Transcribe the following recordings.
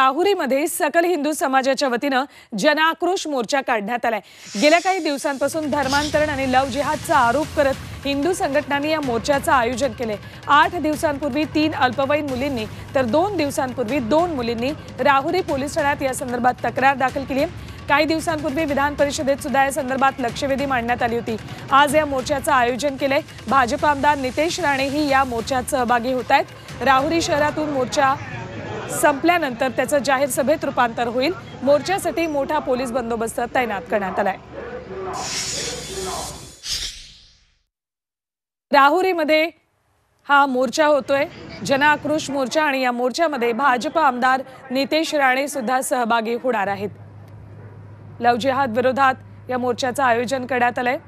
राहुरीमध्ये सकल हिंदू समाजाच्या वतीनं जनाक्रोश मोर्चा काढण्यात आलाय. गेल्या काही दिवसांपासून धर्मांतरण आणि लव जिहादचा आरोप करत हिंदू संघटनांनी या मोर्चाचं आयोजन केले आठ दिवसांपूर्वी तीन अल्पवयीन मुलींनी तर दोन दिवसांपूर्वी दोन मुलींनी राहुरी पोलीस ठाण्यात या संदर्भात तक्रार दाखल केली आहे काही दिवसांपूर्वी विधान परिषदेत सुद्धा या संदर्भात लक्षवेधी मांडण्यात आली होती. आज या मोर्चाचं आयोजन केलंय. भाजप आमदार नितेश राणेही या मोर्चात सहभागी होत आहेत राहुरी शहरातून मोर्चा संपल्यानंतर त्याचं जाहीर सभेत रूपांतर होईल. मोर्चासाठी मोठा पोलीस बंदोबस्त तैनात करण्यात आलाय. राहुरीमध्ये हा मोर्चा होतोय. जनआक्रोश मोर्चा आणि या मोर्चामध्ये भाजप आमदार नितेश राणे सुद्धा सहभागी होणार आहेत. लव जिहाद विरोधात या मोर्चाचं आयोजन करण्यात आलंय.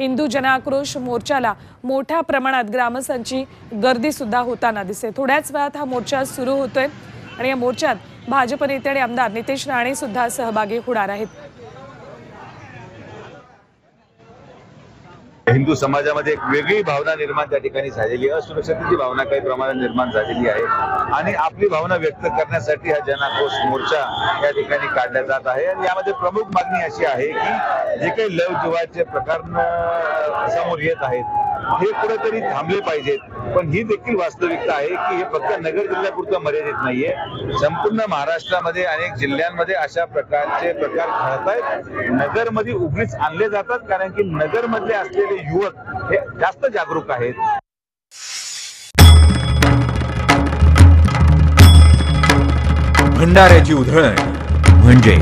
हिंदू जनाक्रोश मोर्चाला मोठ्या प्रमाणात ग्रामस्थांची गर्दी सुद्धा होताना दिसते. थोड्याच वेळात हा मोर्चा सुरू होतोय आणि या मोर्चात भाजप नेते आणि आमदार नितेश राणे सुद्धा सहभागी होणार आहेत. हिंदू समाजामध्ये एक वेगळी भावना निर्माण त्या ठिकाणी झालेली आहे. असुरक्षतेची भावना काही प्रमाणात निर्माण झालेली आहे. आणि आपली भावना व्यक्त करण्यासाठी हा जनाक्रोश मोर्चा या ठिकाणी काढला जात आहे. आणि यामध्ये प्रमुख मागणी अशी आहे की जे काही लव जुवाचे प्रकार समोर येत आहेत हे कुठेतरी थांबले पाहिजेत. पण ही देखील वास्तविकता आहे की हे फक्त नगर जिल्ह्यापुरतं मर्यादित नाहीये. संपूर्ण महाराष्ट्रामध्ये अनेक जिल्ह्यांमध्ये अशा प्रकारचे प्रकार घडत आहेत. नगरमध्ये उघडीच आणले जातात कारण की नगरमधले असलेले युवक हे जास्त जागरूक आहेत. भंडाऱ्याची उधळण म्हणजे